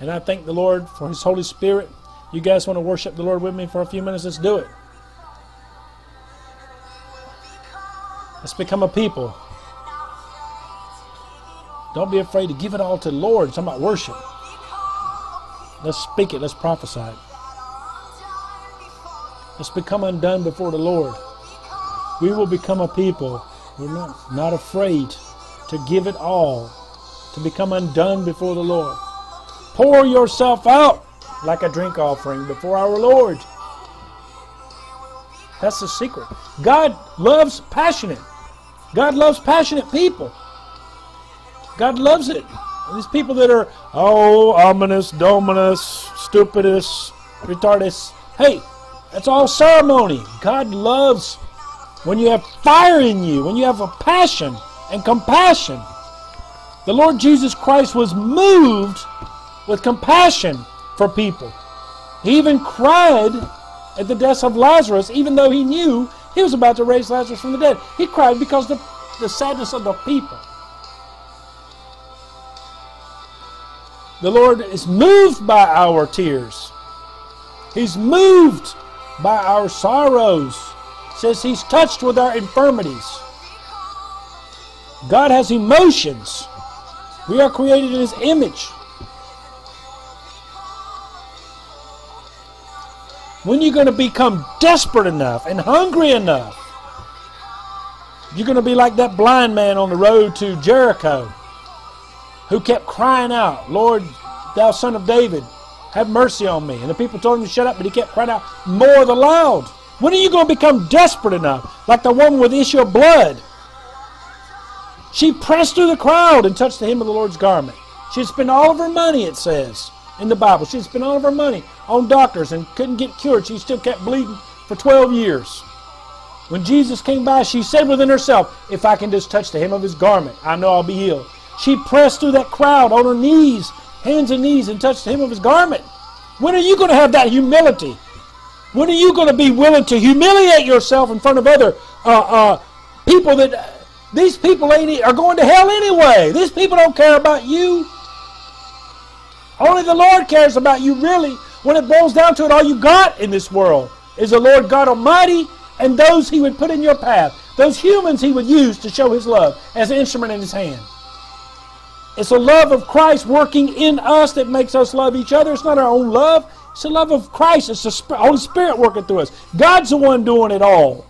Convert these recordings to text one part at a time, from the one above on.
And I thank the Lord for His Holy Spirit. You guys want to worship the Lord with me for a few minutes? Let's do it. Let's become a people. Don't be afraid to give it all to the Lord. It's about worship. Let's speak it. Let's prophesy it. Let's become undone before the Lord. We will become a people. We're not, not afraid to give it all, to become undone before the Lord. Pour yourself out like a drink offering before our Lord. That's the secret. God loves passionate. God loves passionate people. God loves it. These people that are, oh, ominous, dominus, stupidus, retardus. Hey, that's all ceremony. God loves when you have fire in you, when you have a passion and compassion. The Lord Jesus Christ was moved with compassion for people. He even cried at the death of Lazarus, even though he knew he was about to raise Lazarus from the dead. He cried because the, the sadness of the people. The Lord is moved by our tears. He's moved by our sorrows. Says he's touched with our infirmities. God has emotions. We are created in his image. When you're going to become desperate enough and hungry enough, you're going to be like that blind man on the road to Jericho who kept crying out, Lord, thou son of David, have mercy on me. And the people told him to shut up, but he kept crying out more the loud. When are you going to become desperate enough, like the woman with the issue of blood? She pressed through the crowd and touched the hem of the Lord's garment. She had spent all of her money, it says in the Bible. She had spent all of her money on doctors and couldn't get cured. She still kept bleeding for 12 years. When Jesus came by, she said within herself, If I can just touch the hem of his garment, I know I'll be healed. She pressed through that crowd on her knees, hands and knees, and touched the hem of his garment. When are you going to have that humility? When are you going to be willing to humiliate yourself in front of other uh, uh, people that uh, these people ain't, are going to hell anyway? These people don't care about you. Only the Lord cares about you, really. When it boils down to it, all you got in this world is the Lord God Almighty and those He would put in your path. Those humans He would use to show His love as an instrument in His hand. It's the love of Christ working in us that makes us love each other. It's not our own love. It's the love of Christ. It's the Holy Spirit working through us. God's the one doing it all.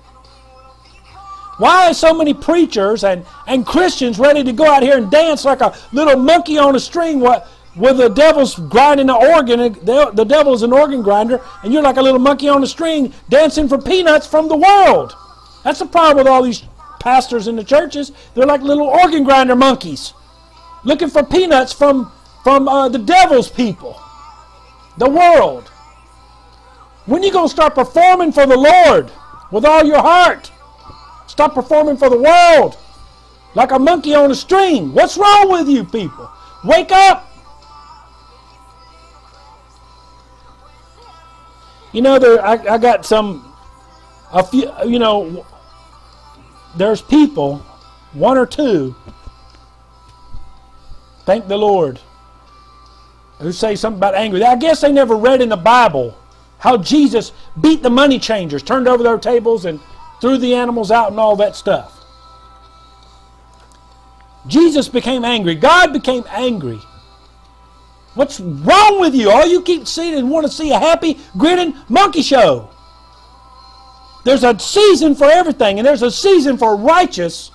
Why are so many preachers and, and Christians ready to go out here and dance like a little monkey on a string what, with the devil's grinding the organ? The, devil's an organ grinder, and you're like a little monkey on a string dancing for peanuts from the world. That's the problem with all these pastors in the churches. They're like little organ grinder monkeys looking for peanuts from, from uh, the devil's people, the world. When you going to start performing for the Lord with all your heart? Stop performing for the world like a monkey on a string. What's wrong with you people? Wake up. You know, there, I, I got some, a few, you know, there's people, one or two, Thank the Lord. Who say something about angry. I guess they never read in the Bible how Jesus beat the money changers, turned over their tables, and threw the animals out and all that stuff. Jesus became angry. God became angry. What's wrong with you? All you keep seeing and want to see a happy, grinning monkey show. There's a season for everything, and there's a season for righteous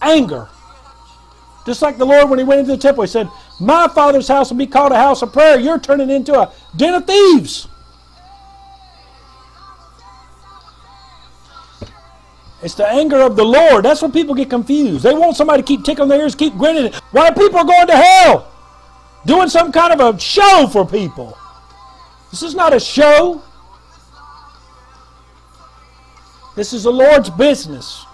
anger. Just like the Lord when he went into the temple, he said, My Father's house will be called a house of prayer. You're turning into a den of thieves. It's the anger of the Lord. That's when people get confused. They want somebody to keep tickling their ears, keep grinning. Why are people going to hell? Doing some kind of a show for people. This is not a show. This is the Lord's business.